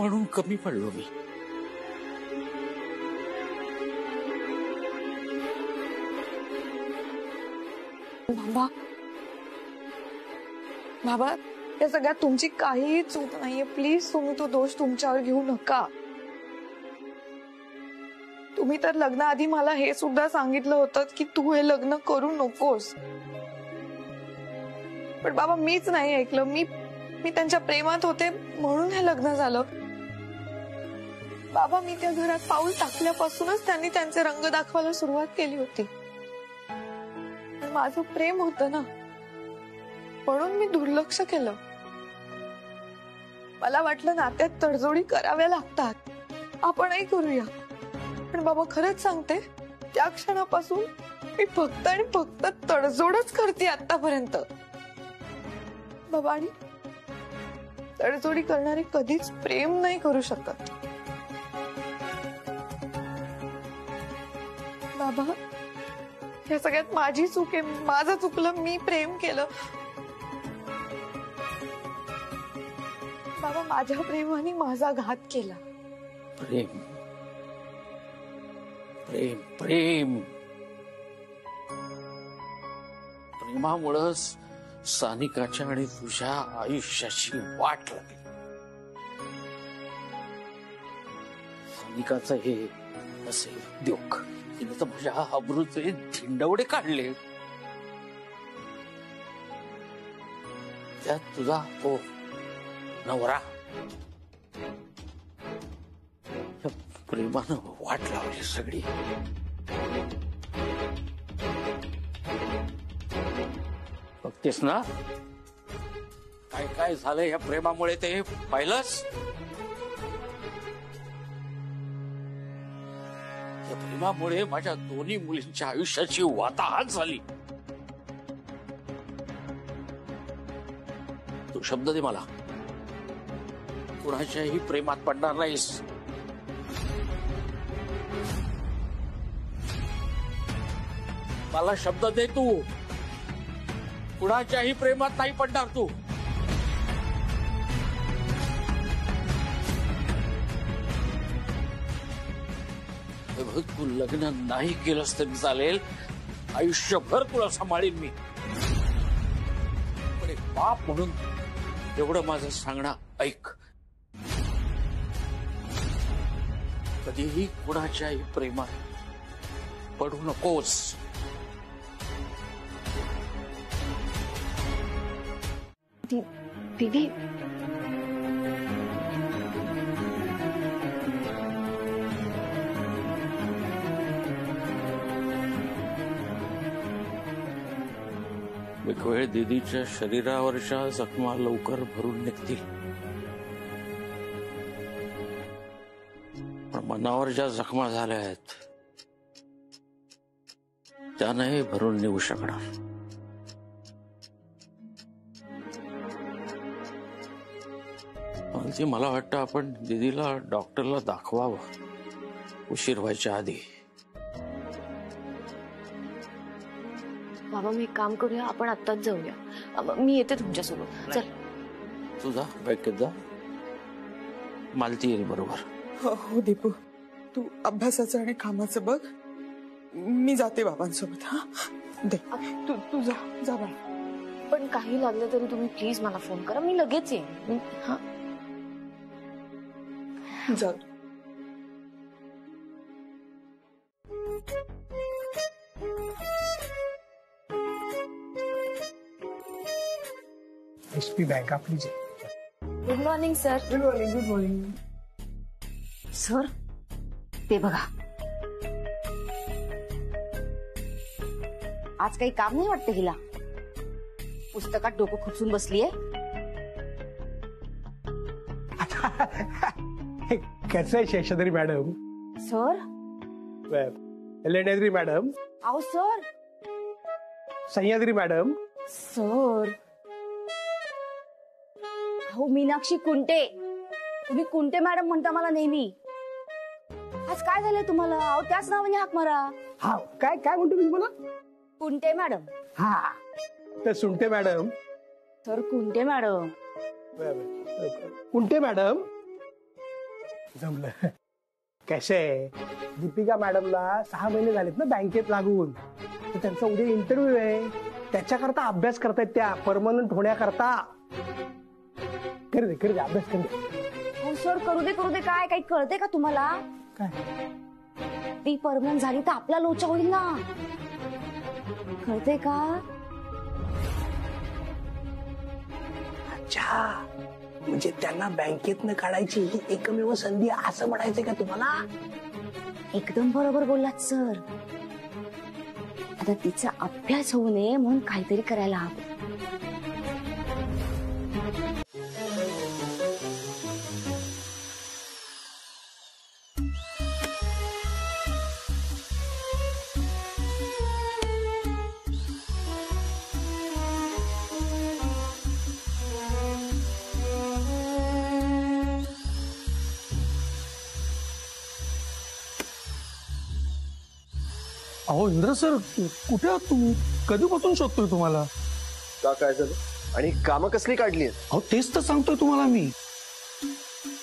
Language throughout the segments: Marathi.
म्हणून कमी पडलो मी. बाबा. बाबा या सगळ्यात तुमची काहीही चूक नाहीये. प्लीज तुम्ही तो दोष तुमच्यावर घेऊ नका. तुम्ही तर लग्नाआधी मला हे सुद्धा सांगितलं होतं की तू हे लग्न करू नकोस. पण बाबा मीच नाही ऐकलं. मी मी त्यांच्या प्रेमात होते म्हणून हे लग्न झालं. बाबा मी त्या घरात पाऊल टाकल्यापासूनच त्यांनी त्यांचे रंग दाखवायला सुरुवात केली होती. माझं प्रेम होत ना म्हणून मी दुर्लक्ष केलं. मला वाटलं नात्यात तडजोडी कराव्या लागतात. आपणही करूया. पण बाबा खरंच सांगते त्या क्षणापासून मी फक्त आणि फक्त तडजोडच करते आतापर्यंत बाबा आणि तडजोडी करणारे कधीच प्रेम नाही करू शकत. बाबा. या सगळ्यात माझी चूक आहे. माझं चुकलं मी प्रेम केलं. बाबा माझ्या प्रेमाने माझा घात केला. प्रेम. प्रेम प्रेम. प्रेमामुळंच सानिकाच्या आणि तुझ्या आयुष्याची वाट लागली. सानिकाचं हे असे उद्योग. तिने तर माझ्या अब्रूचे झिंडवडे काढले. त्यात तुझा तो नवरा प्रेमानं वाट लावली सगळी. बघतेस ना? काय काय झालं या प्रेमामुळे ते? पाहिलंस? त्या प्रेमामुळे माझ्या दोन्ही मुलींच्या आयुष्याची वाताहात झाली. तू शब्द दे मला. कुणाच्याही प्रेमात पडणार नाहीस. मला शब्द दे तू. कुणाच्याही प्रेमात नाही पडणार तू. तू लग्न नाही केलंस तरी चालेल. आयुष्यभर तुला सांभाळीन मी. पण एक बाप म्हणून एवढं माझं सांगणं ऐक. कधीही कुणाच्याही प्रेमात पडू नकोस. दीदी एक वेळ दिदीच्या शरीरावरच्या जखमा लवकर भरून निघतील. पण मनावर ज्या जखमा झाल्या आहेत त्या नाही भरून निघू शकणार. मला वाटतं आपण दिदीला डॉक्टरला दाखवावं उशीर व्हायच्या आधी. बाबा मी एक काम करूया आपण आत्ताच जाऊया. मी येते तुमच्यासोबत. चल. तुझा बँकेत जा. मालती येईल बरोबर. हो हो दीपू. तू अभ्यासाचं आणि कामाचं बघ. मी जाते बाबांसोबत हा? दे. तू तू जा जा बाळा पण काही लागलं तरी तुम्ही प्लीज मला फोन करा मी लगेच येईन. मी- हा. जा. एसपी बँक आपली जी good morning sir good morning good morning sir ते बघा आज काही काम नाही वाटतं हिला पुस्तकात डोकं खुपसून बसलीये कसं आहे Sheshadri madam? Sir Lenyadri madam. आहो सर सह्याद्री मॅडम। सर हो मीनाक्षी कुंटे. तुम्ही कुंटे मॅडम म्हणता मला नेहमी. आज काय झालंय तुम्हाला? अहो त्याच नावाने हाक मारा. हा काय काय म्हणतो मी तुम्हाला? कुंटे मॅडम. हा. तर सुनते madam. Sir Kunte madam. Kunte madam. जमलं. कसे? दीपिका मॅडमला सहा महिने झालेत ना बँकेत लागून. तर त्यांचा उद्या इंटरव्ह्यू आहे. त्याच्याकरता अभ्यास करतायत त्या. परमनंट होण्याकरता. कर दे कर दे अभ्यास कर दे हो सर करू दे करू दे काय काही कळते का तुम्हाला? काय? ती परमनंट झाली तर आपला लोचा होईल ना. कळते का? अच्छा. म्हणजे त्यांना बँकेतनं काढायची ही एकमेव संधी आहे असं म्हणायचंय का तुम्हाला? एकदम बरोबर बोललात सर. आता तिचा अभ्यास होऊ नये म्हणून काहीतरी करायला हवं. इंद्र सर कुठे आहात तुम्ही? कधीपासून शोधतोय तुम्हाला? का काय झालं? आणि कामं कसली काढली अहो तेच तर सांगतोय तुम्हाला मी.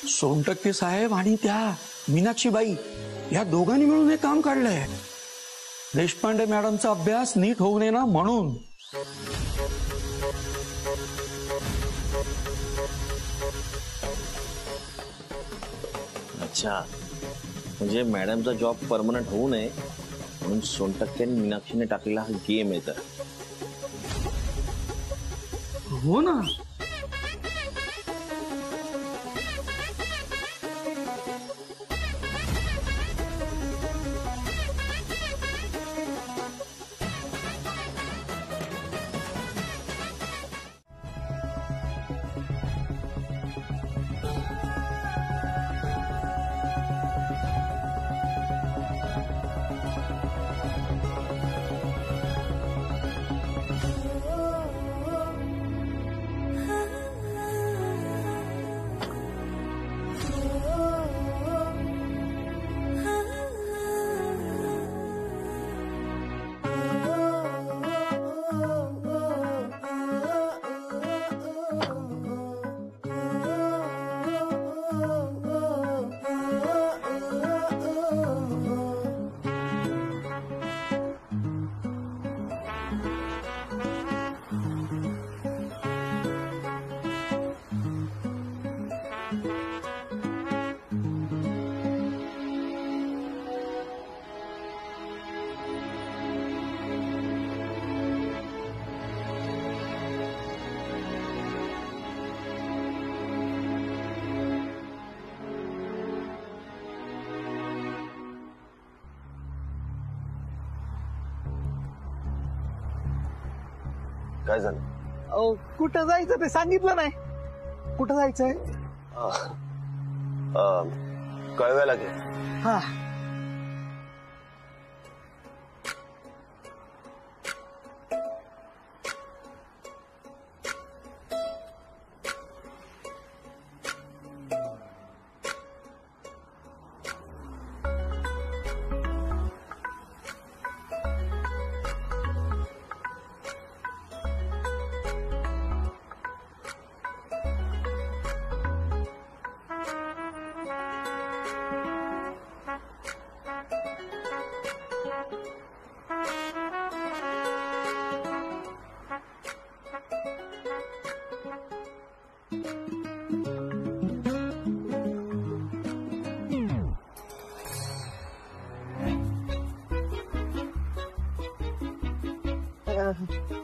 सोनटक्के साहेब आणि त्या मीनाक्षीबाई या दोघांनी मिळून हे काम काढलंय. देशपांडे मॅडमचा अभ्यास नीट होऊ नये ना म्हणून. अच्छा. म्हणजे मॅडमचा जॉब परमनंट होऊ नये? म्हणून सोनटक्के मीनाक्षीने टाकलेला हा गेम आहे तर. हो ना. काय झालं? अहो कुठं जायचं ते सांगितलं नाही. कुठं जायचंय? अं, कळवायला घे हा.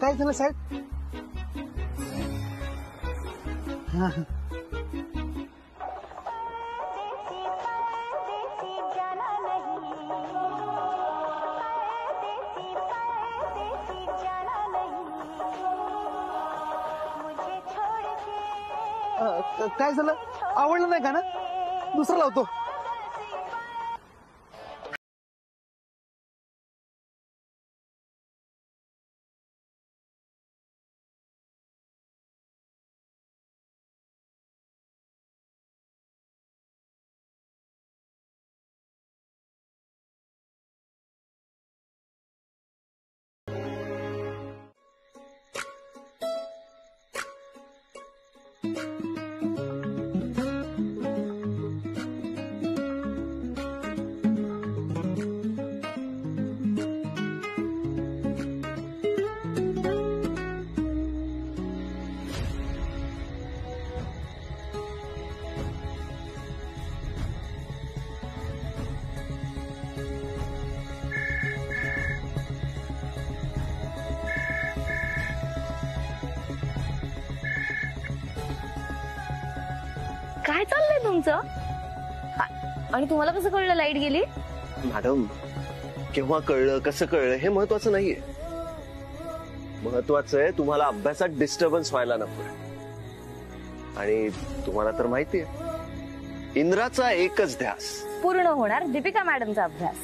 काय झालं साहेब? हा हा. अ, काय झालं? आवडलं नाही का ना? दुसरं लावतो. काय चाललंय तुमचं? आ- आणि तुम्हाला कसं कळलं लाइट गेली? मॅडम केव्हा कळलं कसं कळलं हे महत्वाचं नाहीये. महत्वाचं आहे तुम्हाला अभ्यासात डिस्टर्बन्स व्हायला नको. आणि तुम्हाला तर माहितीये इंद्राचा एकच ध्यास. पूर्ण होणार दीपिका मॅडमचा अभ्यास.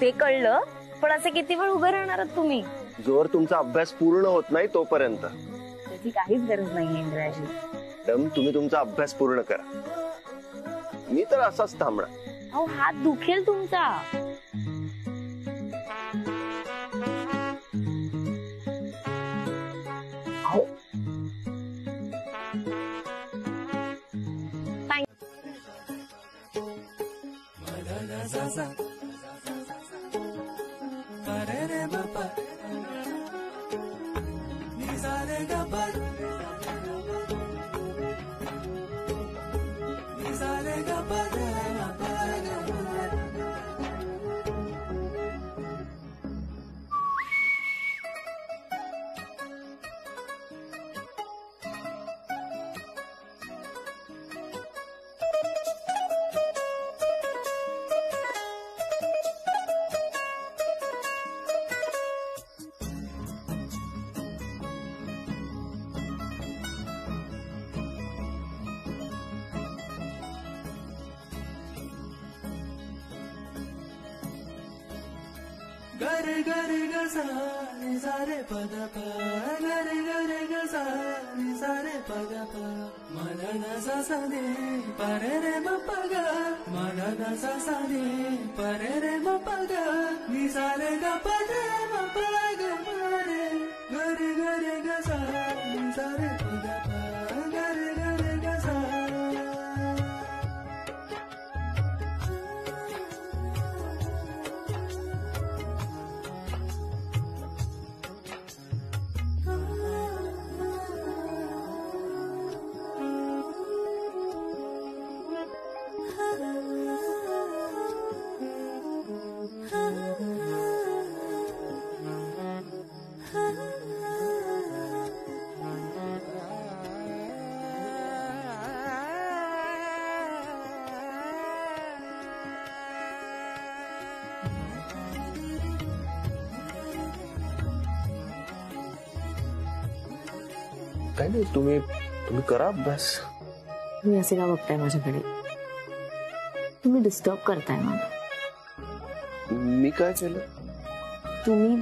ते कळलं पण असे किती वेळ उभे राहणार आहात तुम्ही? जोवर तुमचा अभ्यास पूर्ण होत नाही तोपर्यंत. त्याची काहीच गरज नाहीये इंद्राजी. मॅडम तुम्ही तुमचा अभ्यास पूर्ण करा. मी तर असाच थांबणार. अहो हात दुखेल तुमचा. अहो. Thank- గరి గరి గ సాని సారే పద ప. గరి గరి గ సాని సారే పద ప. మనన ససనే పరే రే మ పగ మనన ససనే పరే రే మ పగ ని సారే గ పద काय नाही तुम्ही तुम्ही करा अभ्यास. तुम्ही असे का बघताय माझ्याकडे. तुम्ही डिस्टर्ब करताय मला. मी काय केलं? तुम्ही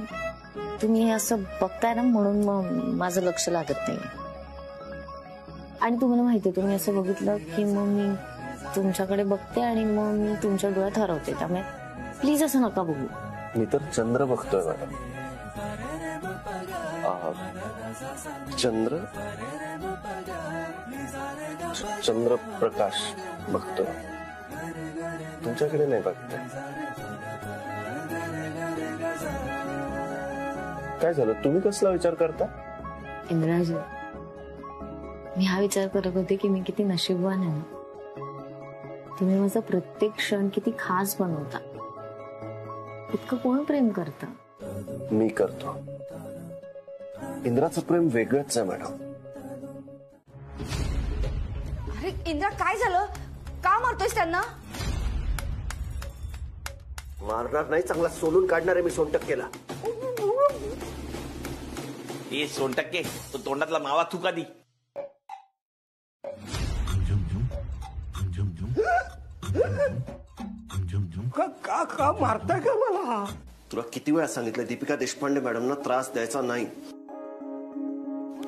तुम्ही हे असं बघताय ना म्हणून मग माझं लक्ष लागत नाही आणि तुम्हाला माहितीये तुम्ही असं बघितलं की मग मी तुमच्याकडे बघते आणि मग मी तुमच्या डोळ्यात हरवते. त्यामुळे प्लीज असं नका बघू. मी तर चंद्र बघतोय मॅडम. चंद्र चंद्र प्रकाश बघतोय तुमच्याकडे नाही बघतोय काय झालं? तुम्ही कसला विचार करता? इंद्राजी मी हा विचार करत होते की मी किती नशीबवान आहे तुम्ही माझा प्रत्येक क्षण किती खास बनवता. इतकं कोण प्रेम करतं? मी करतो. इंद्राचं प्रेम वेगळंच आहे मॅडम. अरे इंद्रा काय झालं? का मारतोयस त्यांना? मारणार नाही चांगला सोलून काढणार आहे मी सोनटक केला ए सोन टक्के तो तोंडातला मावा तू का दी. का का का मारताय का मला? तुला किती वेळा सांगितलं दीपिका देशपांडे मॅडमना त्रास द्यायचा नाही.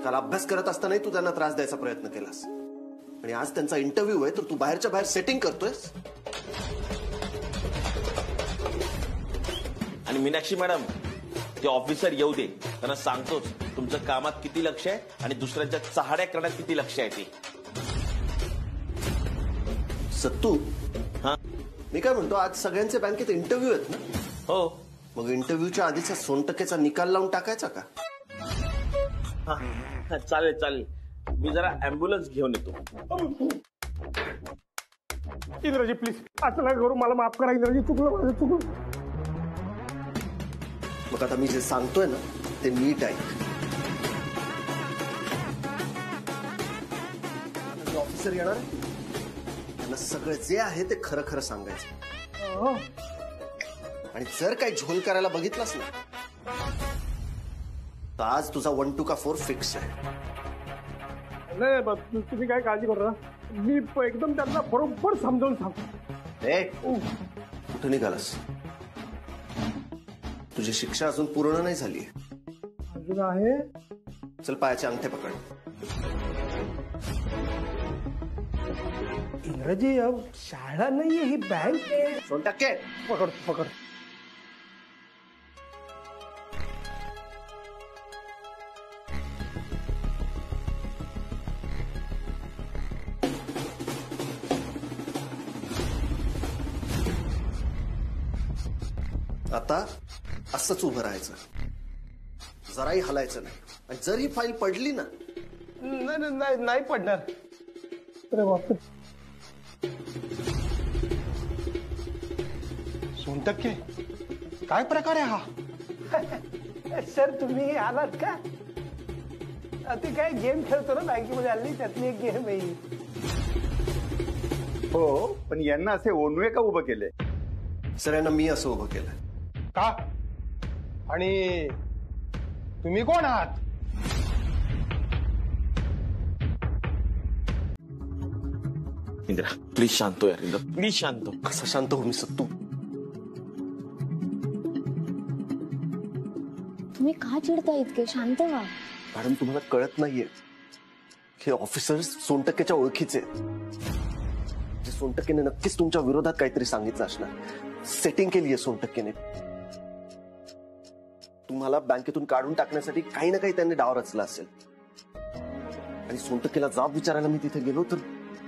काल अभ्यास करत असतानाही तू त्यांना त्रास द्यायचा प्रयत्न केलास. आणि आज त्यांचा इंटरव्ह्यू आहे तर तू बाहेरच्या बाहेर सेटिंग करतोयस. आणि मीनाक्षी मॅडम ते ऑफिसर येऊ दे त्यांना सांगतोच तुमचं कामात किती लक्ष आहे आणि दुसऱ्यांच्या चहाड्या करण्यात किती लक्ष आहे ते. सत्तू हा? मी काय म्हणतो आज सगळ्यांचे बँकेत इंटरव्ह्यू आहेत ना? हो. मग इंटरव्ह्यूच्या आधीचा सोनटक्केचा निकाल लावून टाकायचा का? हा, हा, चालेल चालेल. मी जरा अँब्युलन्स घेऊन येतो. इंद्राजी प्लीज असं नका करू मला माफ करा इंद्राजी चुकलं माझं चुकलं. मग आता मी जे सांगतोय ना ते नीट ऐक. ऑफिसर येणार आहे? त्यांना सगळं जे आहे ते खरं खरं सांगायचं. हो. आणि जर काही झोल करायला बघितलंस ना तर आज तुझा वन टू का फोर फिक्स आहे. नाही तु- तुम्ही काय काळजी करू नका. मी प- एकदम त्यांना बरोबर समजावून सांगतो. ए कुठे निघालास? तुझी शिक्षा अजून पूर्ण नाही झाली. अजून आहे. चल पायाचे अंगठे पकड. इंग्रजी अ, शाळा नाहीये ही बँक आहे दोन टक्के पकड पकड. राहायचं जराही हलायचं नाही. आणि जर ही फाईल पडली ना? नाही नाही, नाही नाही पडणार. अरे बापरे. सोनटक्के काय प्रकार आहे हा? सर तुम्ही आलात का? अ, ते काय गेम खेळतो ना बँकेमध्ये आली त्यातली एक गेम आहे ही. हो पण यांना असे ओनवे का उभं केले? सर यांना मी असं उभं केलं का? आणि तुम्ही कोण आहात? इंदिरा प्लीज शांत हो यार इंदिरा. प्लीज शांत हो. कसा शांत हो मी सत्तू. तुम्ही का चिडता इतके? शांत व्हा. मॅडम तुम्हाला कळत नाहीये. हे ऑफिसर्स सोनटक्केच्या ओळखीचे आहेत. जे सोनटक्केने नक्कीच तुमच्या विरोधात काहीतरी सांगितलं असणार. सेटिंग केली आहे सोनटक्केने. तुम्हाला बँकेतून काढून टाकण्यासाठी काही ना काही त्यांनी डाव रचला असेल. आणि सोनटक्केला जाब विचारायला मी तिथे गेलो तर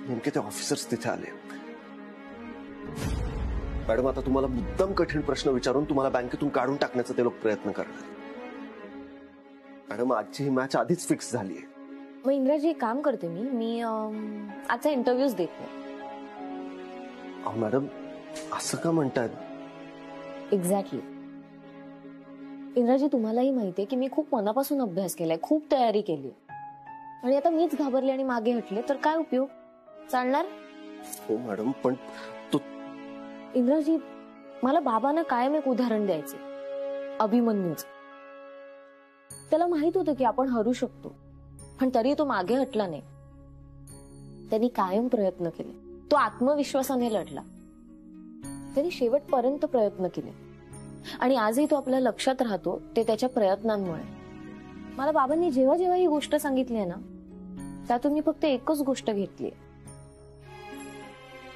नेमके ते ऑफिसर्स तिथे आले. मॅडम आता तुम्हाला मुद्दाम कठीण प्रश्न विचारून तुम्हाला बँकेतून काढून टाकण्याचा ते लोक प्रयत्न करणार मॅडम आजची ही मॅच आधीच फिक्स झाली आहे मग इंद्राजी एक काम करते मी. मी अम, आजचा इंटरव्ह्यूच देत नाही. अहो मॅडम असं का म्हणतायत? एक्झॅक्टली इंद्राजी तुम्हालाही माहितीये की मी खूप मनापासून अभ्यास केलाय खूप तयारी केली आणि आता मीच घाबरले आणि मागे हटले तर काय उपयोग? चालणार? हो मॅडम पण तो इंद्राजी मला बाबांना कायम एक उदाहरण द्यायचे अभिमन्यूच. त्याला माहीत होतं की आपण हरू शकतो पण तरी तो मागे हटला नाही. त्यांनी कायम प्रयत्न केले. तो आत्मविश्वासाने लढला. त्यांनी शेवटपर्यंत प्रयत्न केले. आणि आजही तो आपल्या लक्षात राहतो ते त्याच्या प्रयत्नांमुळे. मला बाबांनी जेव्हा जेव्हा ही गोष्ट सांगितली आहे ना त्यातून मी फक्त एकच गोष्ट घेतली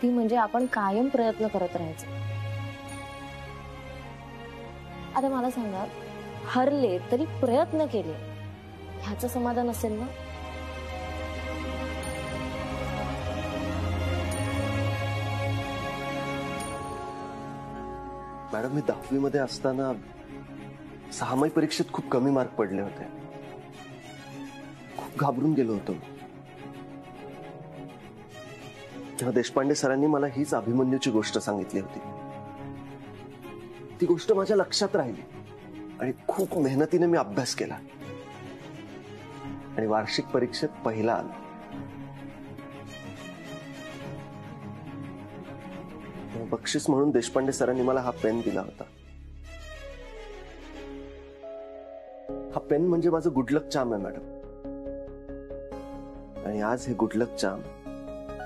ती म्हणजे आपण कायम प्रयत्न करत राहायचं. आता मला सांगा हरले तरी प्रयत्न केले ह्याचं समाधान असेल ना? मॅडम मी दहावी मध्ये असताना सहामाही परीक्षेत खूप कमी मार्क पडले होते. खूप घाबरून गेलो होतो. तेव्हा देशपांडे सरांनी मला हीच अभिमन्यूची गोष्ट सांगितली होती. ती गोष्ट माझ्या लक्षात राहिली आणि खूप मेहनतीने मी अभ्यास केला. आणि वार्षिक परीक्षेत पहिला आलो. बक्षीस म्हणून देशपांडे सरांनी मला हा पेन दिला होता. हा पेन म्हणजे माझं गुडलक चाम आहे मॅडम आणि आज हे गुडलक चाम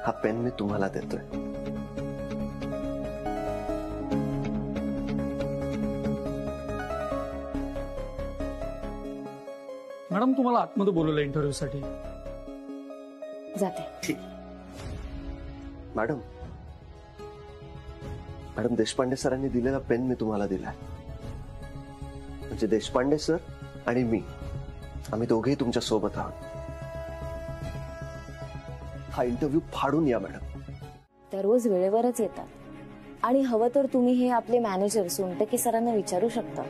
हा पेन मी तुम्हाला देतोय. मॅडम तुम्हाला आतमध्ये बोलवलं इंटरव्ह्यू साठी. जाते. मॅडम मॅडम देशपांडे सरांनी दिलेला पेन मी तुम्हाला दिलाय. म्हणजे देशपांडे सर आणि मी आम्ही दोघेही तुमच्यासोबत आहोत. हा इंटरव्ह्यू फाडून या मॅडम. त्या रोज वेळेवरच येतात. आणि हवं तर तुम्ही हे आपले मॅनेजर सोनटके सरांना विचारू शकता.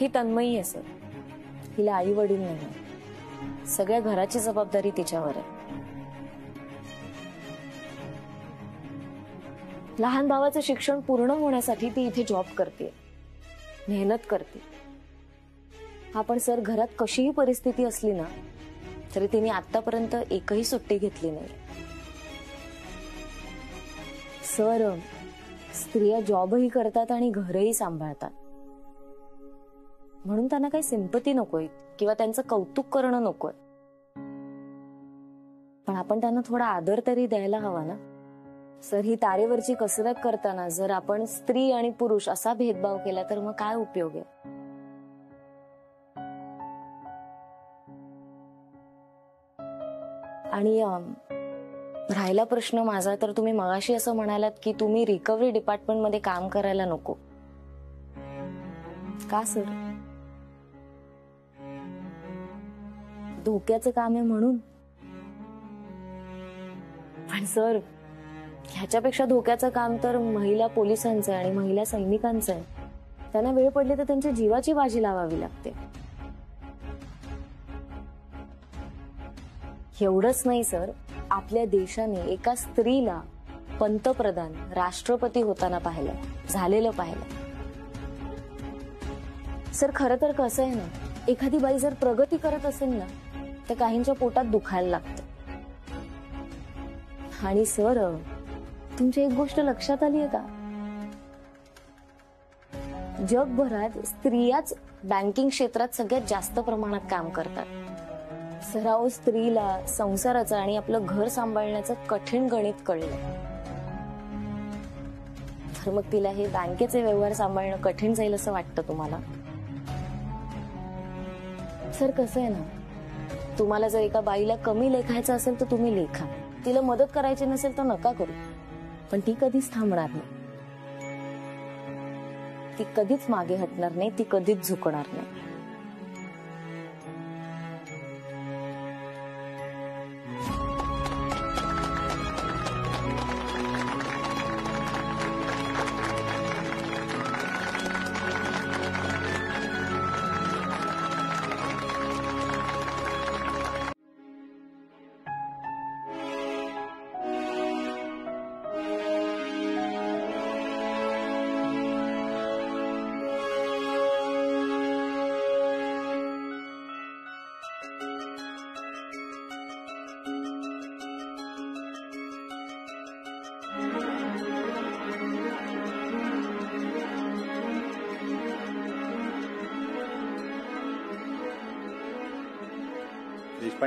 ही तन्मयी आहे सर. हिला आई वडील नाही. सगळ्या घराची जबाबदारी तिच्यावर आहे. लहान भावाचं शिक्षण पूर्ण होण्यासाठी ती इथे जॉब करते. मेहनत करते. हा पण सर घरात कशीही परिस्थिती असली ना तरी तिने आतापर्यंत एकही सुट्टी घेतली नाही. सर स्त्रिया जॉबही करतात आणि घरही सांभाळतात. म्हणून त्यांना काही सिंपती नकोय किंवा त्यांचं कौतुक करणं नकोय. पण आपण त्यांना थोडा आदर तरी द्यायला हवा ना? सर ही तारेवरची कसरत करताना जर आपण स्त्री आणि पुरुष असा भेदभाव केला तर मग काय उपयोग आहे? आणि राहिला प्रश्न माझा तर तुम्ही मगाशी असं म्हणालात की तुम्ही रिकव्हरी डिपार्टमेंटमध्ये काम करायला नको. का सर? धोक्याचं काम आहे म्हणून. पण सर ह्याच्यापेक्षा धोक्याचं काम तर महिला पोलिसांचं आहे आणि महिला सैनिकांचं आहे. त्यांना वेळ पडली तर त्यांच्या जीवाची बाजी लावावी लागते. एवढंच नाही सर आपल्या देशाने एका स्त्रीला पंतप्रधान राष्ट्रपती होताना पाहिलं झालेलं पाहिलं. सर खरं तर कसं आहे ना एखादी बाई जर प्रगती करत असेल ना तर काहींच्या पोटात दुखायला लागतं. आणि सर तुमची एक गोष्ट लक्षात आली आहे का? जगभरात स्त्रियाच बँकिंग क्षेत्रात सगळ्यात जास्त प्रमाणात काम करतात. सराव स्त्रीला संसाराचं आणि आपलं घर सांभाळण्याचं कठीण गणित कळलं. तर मग तिला हे बँकेचे व्यवहार सांभाळणं कठीण जाईल असं वाटतं तुम्हाला? सर कसं आहे ना? तुम्हाला जर एका बाईला कमी लेखायचं असेल तर तुम्ही लेखा. तिला मदत करायची नसेल तर नका करू. पण ती कधीच थांबणार नाही. ती कधीच मागे हटणार नाही ती कधीच झुकणार नाही.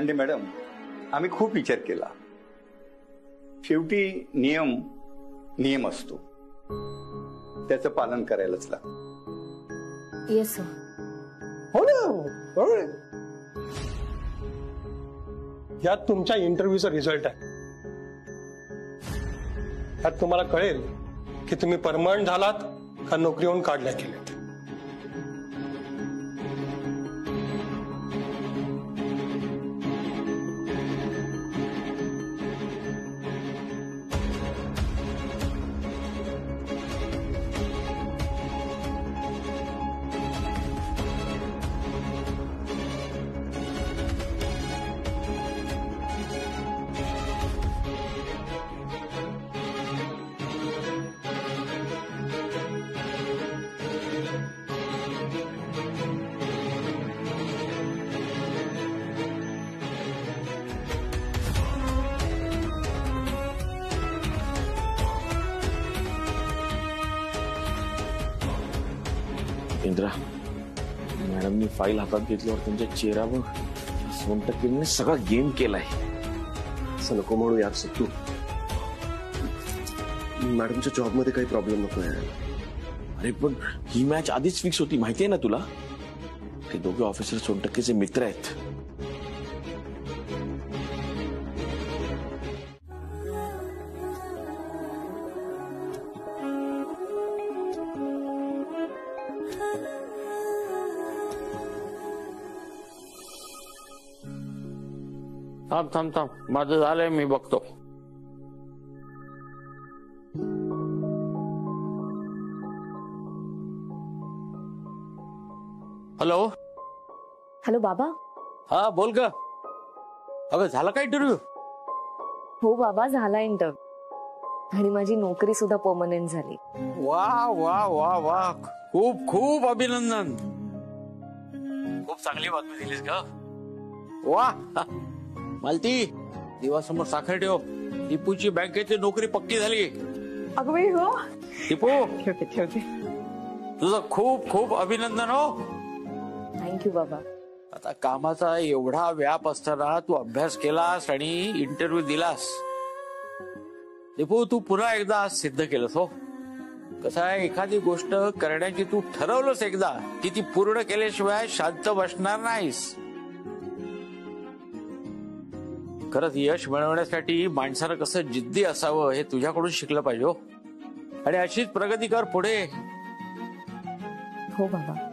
देशपांडे मॅडम. आम्ही खूप विचार केला. शेवटी नियम नियम असतो. त्याचं पालन करायलाच लागतं. येस हो ना बरोबर आहे. यात तुमच्या इंटरव्ह्यूचा रिझल्ट आहे. यात तुम्हाला कळेल की तुम्ही परमनंट झालात का नोकरीहून काढल्या गेलेत फाईल हातात घेतल्यावर त्यांच्या चेहऱ्यावर सोनटक्केने सगळा गेम केलाय. असं नको म्हणू यात सत्तू. मॅडमच्या जॉबमध्ये काही प्रॉब्लेम नको अरे पण ही मॅच आधीच फिक्स होती माहितीये ना तुला? ते दोघे ऑफिसर सोनटक्केचे मित्र आहेत. थांब थांब थांब. माझं झालंय मी बघतो. हॅलो? हॅलो बाबा. हा बोल ग. अगं झाला का इंटरव्ह्यू हो बाबा झाला इंटरव्ह्यू आणि माझी नोकरी सुद्धा परमनंट झाली. वा वा वा वा. खूप खूप अभिनंदन. खूप चांगली बातमी दिलीस का वा. मालती दिवासमोर साखर ठेव. टिपूची बँकेची नोकरी पक्की झाली. अगं बाई हो? टिपू. ठेवते ठेवते. तुझं खूप खूप अभिनंदन हो. थँक्यू बाबा. आता कामाचा एवढा व्याप असताना तू अभ्यास केलास आणि इंटरव्ह्यू दिलास. दीपू तू पुन्हा एकदा सिद्ध केलंस हो. कसं आहे एखादी गोष्ट करण्याची तू ठरवलंस एकदा की ती पूर्ण केल्याशिवाय शांत बसणार नाहीस. खरंच यश मिळवण्यासाठी माणसानं कसं जिद्दी असावं हे तुझ्याकडून शिकलं पाहिजे हो. आणि अशीच प्रगती कर पुढे. हो बाबा.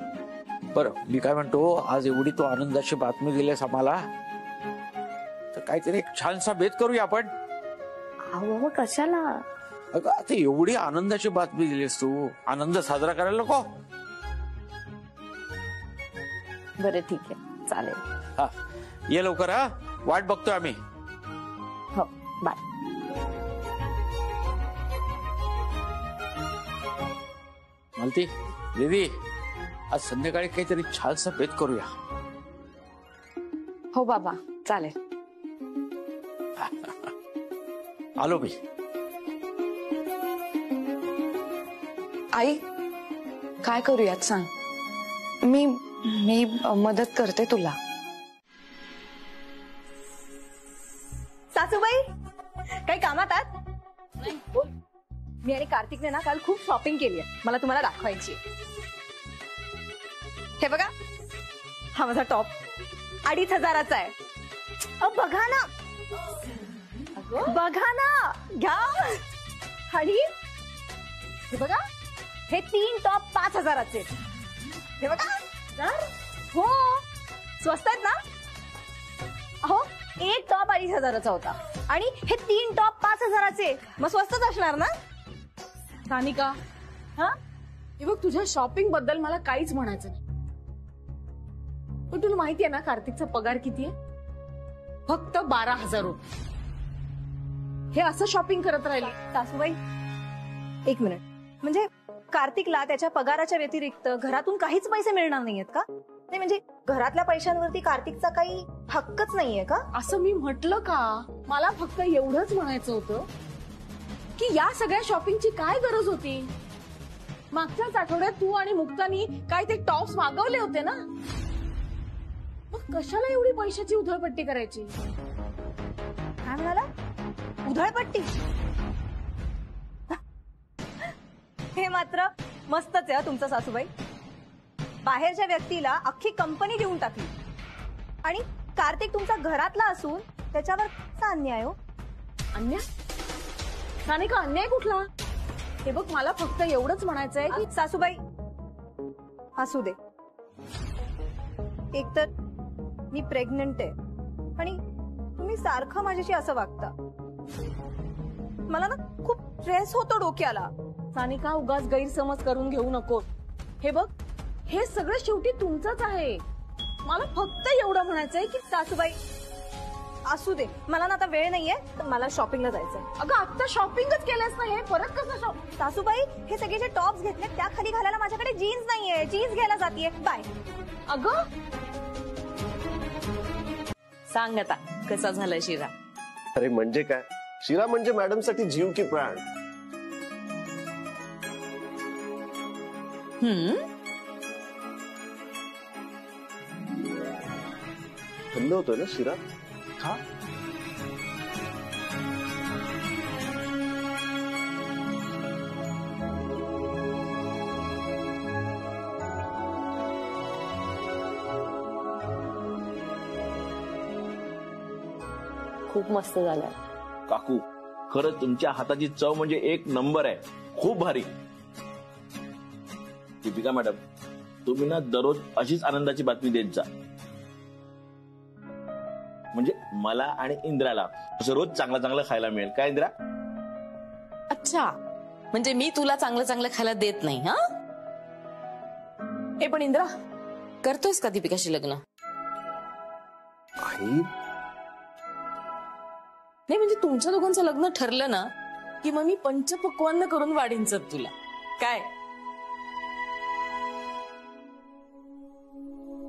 बरं मी काय म्हणतो आज एवढी तू आनंदाची बातमी दिलीस आम्हाला. तर काहीतरी एक छानसा भेद करूया आपण. अहो बाबा कशाला? अगं आता एवढी आनंदाची बातमी दिलीस तू. आनंद साजरा करायला नको. बरं ठीक आहे. चालेल. हा ये लवकर हा. वाट बघतोय आम्ही. बाय मालती दीदी आज संध्याकाळी काहीतरी छानसा भेद करूया. हो बाबा चालेल. आलो मी. आई काय करूयात सांग? मी मी अ, मदत करते तुला. सासूबाई काही कामात आहात? बोल. मी आणि कार्तिकने ना काल खूप शॉपिंग केली आहे. मला तुम्हाला दाखवायची. हे बघा. हा माझा टॉप अडीच हजाराचा आहे. अहो, बघा ना. बघा ना. घ्या. आणि हे बघा. हे तीन टॉप पाच हजाराचे. हे बघा. हो. स्वस्त आहेत ना? अहो एक टॉप अडीच हजाराचा होता. आणि हे तीन टॉप पाच हजाराचे. मग स्वस्तच असणार ना? सानिका हा? हे बघ तुझ्या शॉपिंगबद्दल मला काहीच म्हणायचं नाही. पण तुला माहितीये ना कार्तिकचा पगार किती आहे? फक्त बारा हजार रुपये. हे असं शॉपिंग करत राहिली. सासूबाई एक मिनिट म्हणजे कार्तिकला त्याच्या पगाराच्या व्यतिरिक्त घरातून काहीच पैसे मिळणार नाहीयेत का? नाही म्हणजे घरातल्या पैशांवरती कार्तिकचा काही हक्कच नाहीये का? असं मी म्हटलं का? मला फक्त एवढंच म्हणायचं होतं की या सगळ्या शॉपिंगची काय गरज होती? मागच्याच आठवड्यात तू आणि मुक्तानी काय ते टॉप्स मागवले होते ना? मग कशाला एवढी पैशाची उधळपट्टी करायची? काय म्हणाला? उधळपट्टी? हे मात्र मस्तच आहे हं तुमचं सासूबाई. बाहेरच्या व्यक्तीला अख्खी कंपनी देऊन टाकली. आणि कार्तिक तुमचा घरातला असून त्याच्यावर कसा अन्याय हो? अन्याय? सानिका अन्याय कुठला? हे बघ मला फक्त एवढंच म्हणायचंय की सासूबाई. असू दे. एकतर मी प्रेग्नंट आहे. आणि तुम्ही सारखं माझ्याशी असं वागता. मला ना खूप स्ट्रेस होतो डोक्याला. सानिका उगाच गैरसमज करून घेऊ नको. हे बघ हे सगळं शेवटी तुमचंच आहे. मला फक्त एवढं म्हणायचंय की सासूबाई असू दे मला ना आता वेळ नाहीये तर मला शॉपिंगला जायचंय. अगं आता शॉपिंगच केलंच नाही परत कसं शॉप सासूबाई हे सगळे जे टॉप्स घेतले त्या खाली घालायला माझ्याकडे जीन्स नाहीये जीन्स घ्यायला जातीये. बाय अगं? सांग आता कसा झाला शिरा? अरे म्हणजे काय? शिरा म्हणजे मॅडम साठी जीव की प्राण. हम्म? थंड होतोय ना शिरा हा खूप मस्त झालाय काकू खरंच तुमच्या हाताची चव म्हणजे एक नंबर आहे. खूप भारी. दीपिका मॅडम तुम्ही ना दररोज अशीच आनंदाची बातमी देत जा. म्हणजे मला आणि इंद्राला असं रोज चांगलं चांगलं खायला मिळेल. काय इंद्रा? अच्छा. म्हणजे मी तुला चांगलं चांगलं खायला देत नाही हा? हे पण इंद्रा. करतोयस का दीपिकाशी लग्न? आई. नाही म्हणजे तुमच्या दोघांचं लग्न ठरलं ना की मग मी पंचपक्वान्न करून वाढीन चत तुला. काय?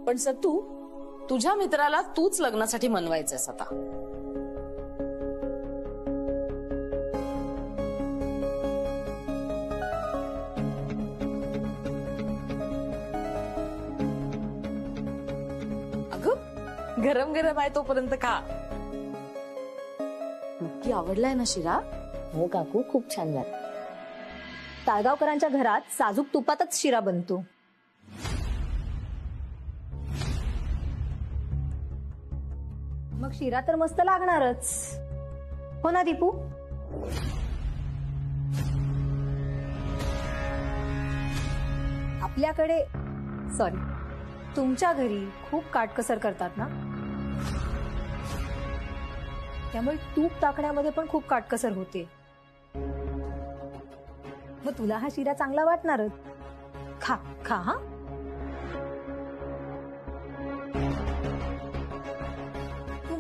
पण सत्तू तुझ्या मित्राला तूच लग्नासाठी मनवायचंयस आता. अगं गरम गरम आहे तोपर्यंत खा. नक्की आवडलाय ना शिरा? हो काकू खूप छान झालं. ताळगावकरांच्या घरात साजूक तुपातच शिरा बनतो. मग शिरा तर मस्त लागणारच. हो ना दीपू? आपल्याकडे सॉरी तुमच्या घरी खूप काटकसर करतात ना? त्यामुळे तूप टाकण्यामध्ये पण खूप काटकसर होते. मग तुला हा शिरा चांगला वाटणारच. खा खा हा?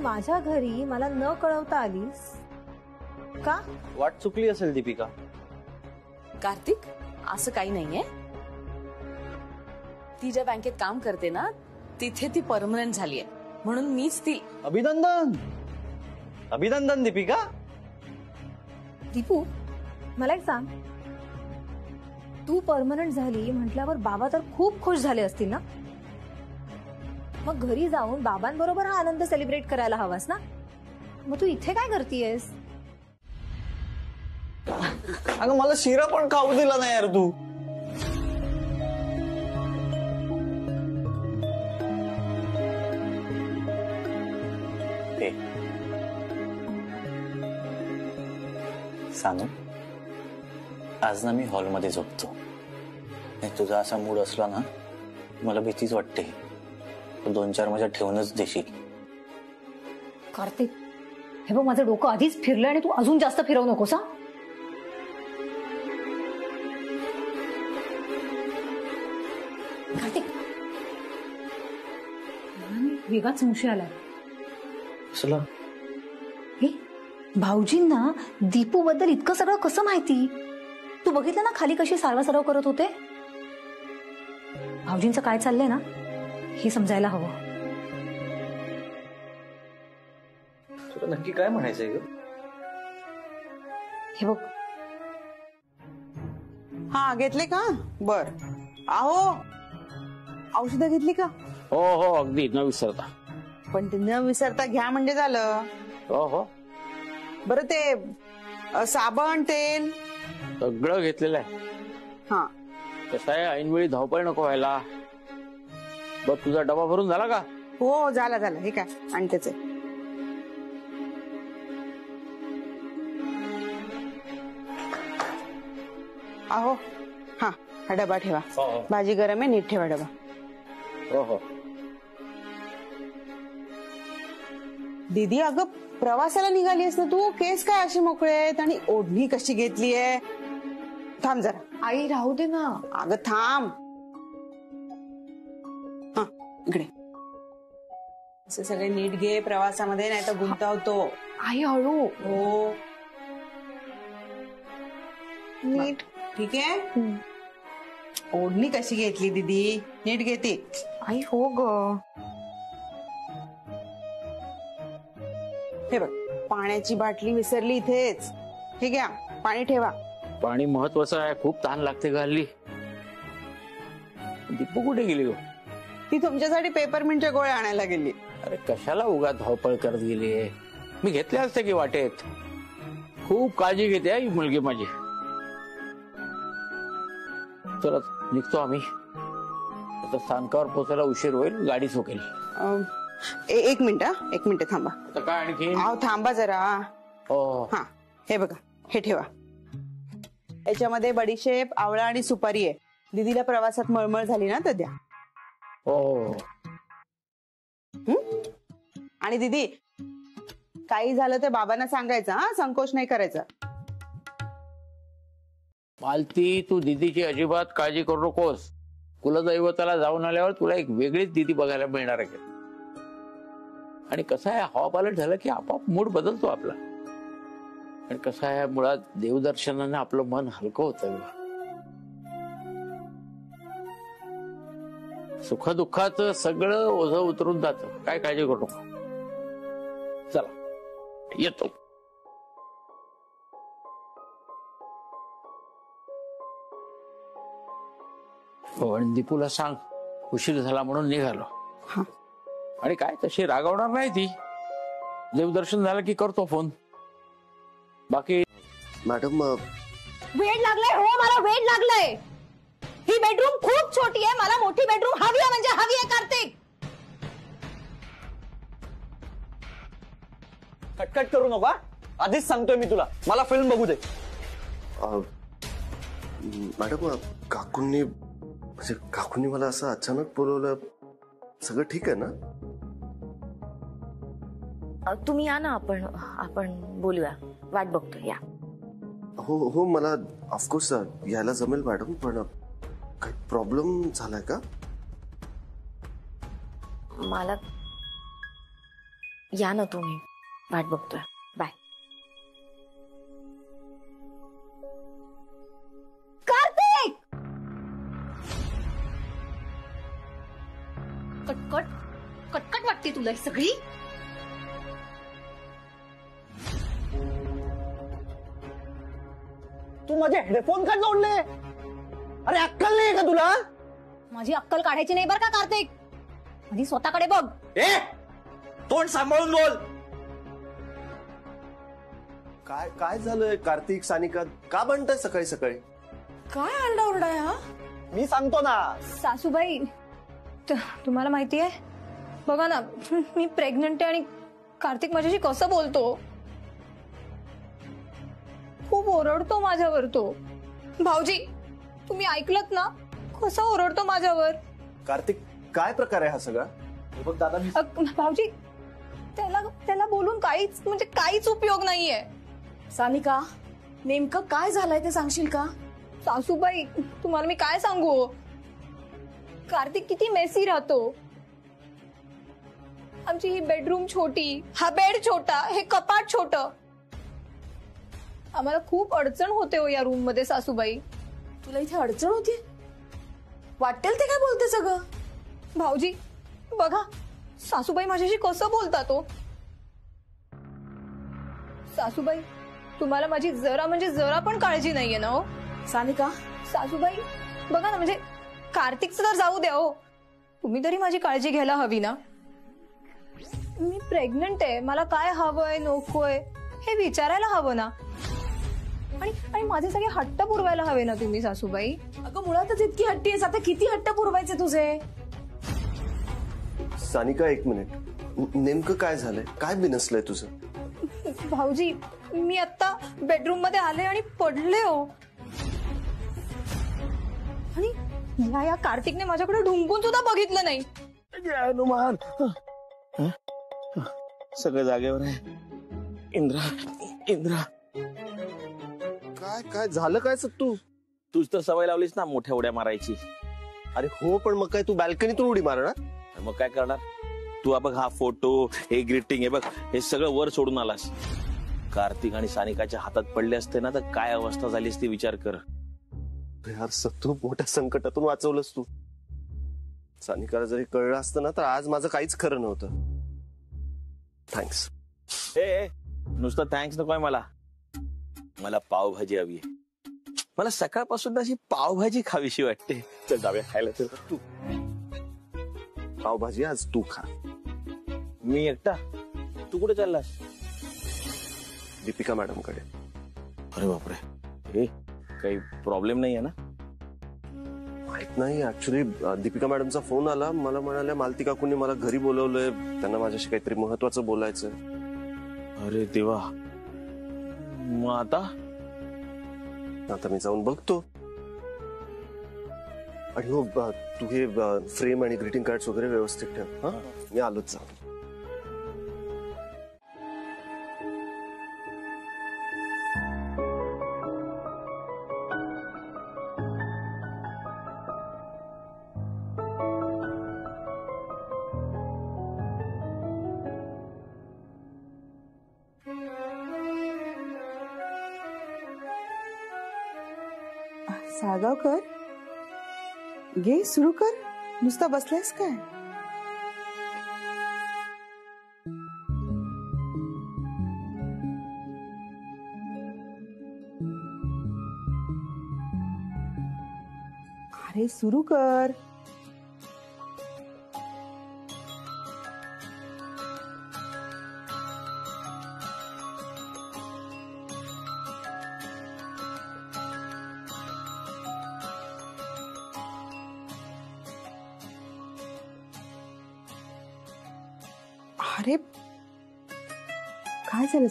माझ्या घरी मला न कळवता आलीस का? वाट चुकली असेल दीपिका. कार्तिक असं काही नाहीये. ती ज्या बँकेत काम करते ना तिथे ती परमनंट झालीये. म्हणून मीच ती. अभिनंदन. अभिनंदन दीपिका. दीपू मला एक सांग. तू परमनंट झाली म्हटल्यावर बाबा तर खूप खुश झाले असतील ना? मग घरी जाऊन बाबांबरोबर हा आनंद सेलिब्रेट करायला हवास ना? मग तू इथे काय करतीयस? अगं मला शिरा पण खाऊ दिला नाही यार तू. सांगू आज ना मी हॉलमध्ये झोपतो. आणि तुझा असा मूड असला ना मला भीतीच वाटते. दोन चार माझ्या ठेवूनच देशील. कार्तिक हे बघ माझं डोकं आधीच फिरलं आणि तू अजून जास्त फिरवू नकोस हा? कार्तिक! वेगळाच संशय आलाय. हे भाऊजींना दीपू बद्दल इतकं सगळं कसं माहिती? तू बघितलं ना खाली कशी सारवा करत होते? भाऊजींचं काय चाललंय ना? हे समजायला हवं. तुला नक्की काय म्हणायचंय ग? हे बघ. हा घेतले का? बर. आहो. औषधं घेतली का? हो हो अगदी. न विसरता. पण ते न विसरता घ्या म्हणजे झालं. हो हो. बरं ते अ, साबण तेल. सगळं घेतलेलं आहे. हा. कसं आहे ऐनवेळी धावपळ नको व्हायला. बघ तुझा डबा भरून झाला का? हो झालं झालं. हे काय? आणतेच आहे. आहो हा हा डबा ठेवा. हो हो. भाजी गरम आहे नीट ठेवा डबा. हो हो. दीदी अगं प्रवासाला निघालीस ना तू? केस काय असे मोकळे आहेत आणि ओढणी कशी घेतलीये थांब जरा. आई राहू दे ना. अगं थांब. इकडे. असे सगळे नीट घे प्रवासामध्ये नाही तर गुंतावतो. आई हळू हो. नीट. ठीक आहे? ओढणी कशी घेतली दीदी? नीट घेते. आई हो ग. हे बघ पाण्याची बाटली विसरली इथेच. हे घ्या पाणी ठेवा. पाणी महत्वाचं आहे. खूप तहान लागते का हल्ली. दीपू कुठे गेली गं? ती तुमच्यासाठी पेपरमिंटच्या गोळ्या आणायला गेली. अरे कशाला उगा धावपळ करत गेली मी घेतले असते की वाटेत? खूप काळजी घेते हा ही मुलगी माझी. चला निघतो आम्ही. आता स्थानकावर पोचायला उशीर होईल गाडी चुकेल अं, ए- एक मिनिट हा. एक मिनिट थांबा. काय आणखी अहो थांबा जरा हो. हा हे बघा हे ठेवा. याच्यामध्ये बडीशेप आवळा आणि सुपारी आहे. दीदीला प्रवासात मळमळ झाली ना तर द्या. हो? आणि दीदी काही झालं तर बाबांना सांगायचं हा? संकोच नाही करायचा. मालती तू दिदीची अजिबात काळजी करू नकोस. कुलदैवताला जाऊन आल्यावर तुला एक वेगळीच दिदी बघायला मिळणार आहे. आणि कसं आहे हवा पालट झालं की आपोआप मूड बदलतो आपला. आणि कसं आहे मुळात देवदर्शनाने आपलं मन हलकं होतं. बघा. सुखदुःखात सगळं ओझ उतरून जातं. काय काळजी करू नका. चला येतो. हो आणि दीपूला सांग उशीर झाला म्हणून निघालो. आणि काय तशी रागवणार नाही ती. देवदर्शन झालं की करतो फोन. बाकी मॅडम वेळ लागलाय हो मला वेळ लागलाय. ही बेडरूम खूप छोटी आहे. मला मोठी बेडरूम हवी आहे म्हणजे हवी आहे कार्तिक. कटकट करू नका आधीच सांगतोय मी तुला. मला फिल्म बघू दे. मॅडम काकूंनी म्हणजे काकूंनी मला असं अचानक बोलवलं. सगळं ठीक आहे ना? तुम्ही या ना आपण आपण बोलूया. वाट बघतो या. हो हो मला ऑफकोर्स यायला जमेल मॅडम पण काही प्रॉब्लेम झालाय का? मला या ना तुम्ही. वाट बघतोय. बाय कार्तिक! कटकट. कटकट वाटते तुला ही सगळी. तू माझे हेडफोन का जोडले? अरे अक्कल नाही का तुला? माझी अक्कल काढायची नाही बरं का कार्तिक? आधी स्वतःकडे बघ. ए तोंड सांभाळून बोल. काय काय झालंय कार्तिक सानिका? का बनताय सकाळी सकाळी? काय आरडाओरडा आहे हा? मी सांगतो ना. सासूबाई त- तुम्हाला माहिती आहे बघा ना मी प्रेग्नंट आहे आणि कार्तिक माझ्याशी कसं बोलतो? खूप ओरडतो माझ्यावर तो. भाऊजी तुम्ही ऐकलत ना? कसा ओरडतो माझ्यावर. कार्तिक काय प्रकार आहे हा सगळा? हे बघ दादा मी अ, भाऊजी त्याला त्याला बोलून काहीच म्हणजे काहीच उपयोग नाहीये. सानिका नेमकं काय झालंय ते सांगशील का? सासूबाई तुम्हाला मी काय सांगू? कार्तिक किती मेसी राहतो. आमची ही बेडरूम छोटी हा बेड छोटा हे कपाट छोट. आम्हाला खूप अडचण होते हो या रूममध्ये सासूबाई. तुला इथे अडचण होती वाटेल ते काय बोलते सगळं? भाऊजी बघा सासूबाई माझ्याशी कसं बोलता तो सासूबाई तुम्हाला माझी जरा म्हणजे जरा पण काळजी नाहीये ना हो? सानिका? सासूबाई बघा ना म्हणजे कार्तिकचं तर जाऊ द्या हो. तुम्ही तरी माझी काळजी घ्यायला हवी ना? मी प्रेग्नंट आहे मला काय हवंय नकोय हे विचारायला हवं ना? आणि आणि माझे सगळे हट्ट पुरवायला हवे ना तुम्ही सासूबाई. अगं मुळातच इतकी हट्टी आहेस. आता किती हट्ट पुरवायचे तुझे? सानिका एक मिनिट. नेमकं काय झालंय? काय बिनसलंय तुझं? भाऊजी मी आता बेडरूममध्ये आले आणि पडले हो. आणि या या कार्तिकने माझ्याकडे ढुंकून सुद्धा बघितलं नाही. हनुमान. सगळं जागेवर आहे. इंद्रा इंद्रा. काय काय झालं काय सत्तू? तूच तर सवय लावलीस ना मोठ्या उड्या मारायची. अरे हो पण मग काय तू बॅल्कनीतून उडी मारणार? मग काय करणार? तू हा बघ हा फोटो हे ग्रिटिंग हे बघ हे सगळं वर सोडून आलास. कार्तिक आणि सानिकाच्या हातात पडले असते ना तर काय अवस्था झाली असती विचार कर. यार सत्तू मोठ्या संकटातून वाचवलंस तू. सानिकाला जरी कळलं असतं ना तर आज माझं काहीच खरं नव्हतं. थँक्स ए ए, नुसतं थँक्स नकोय मला. मला पावभाजी हवी आहे. मला सकाळपासून अशी पावभाजी खावीशी वाटते. चल जाऊया खायला तर. तू. पावभाजी आज तू खा. मी एकटा? तू कुठे चाललास? दीपिका मॅडमकडे अरे बापरे. हे काही प्रॉब्लेम नाही आहे ना? माहीत नाही ऍक्च्युली दीपिका मॅडमचा फोन आला. मला म्हणाल्या मालती काकूंनी मला घरी बोलवलंय. त्यांना माझ्याशी काहीतरी महत्वाचं बोलायचं अरे देवा. मग आता आता मी जाऊन बघतो आणि हो अ, तू हे फ्रेम आणि ग्रीटिंग कार्ड्स वगैरे व्यवस्थित ठेव हा मी आलोच जाऊन साळगावकर गे सुरू कर. नुसता बसलायस काय? अरे सुरू कर.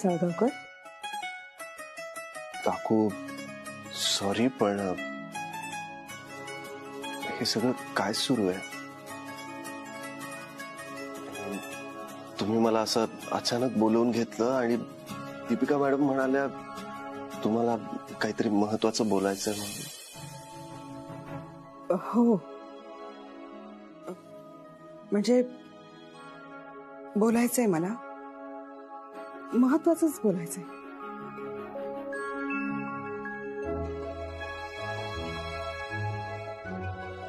साळगावकर काकू सॉरी पण हे सगळं काय सुरू आहे? तुम्ही मला असं अचानक बोलवून घेतलं आणि दीपिका मॅडम म्हणाल्या तुम्हाला काहीतरी महत्वाचं बोलायचं म्हणून. हो. म्हणजे बोलायचंय मला. महत्वाचंच बोलायचंय.